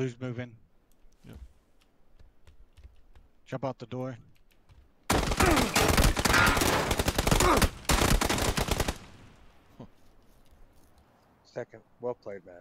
Blue's moving. Yep. Jump out the door. Second. Well played, man.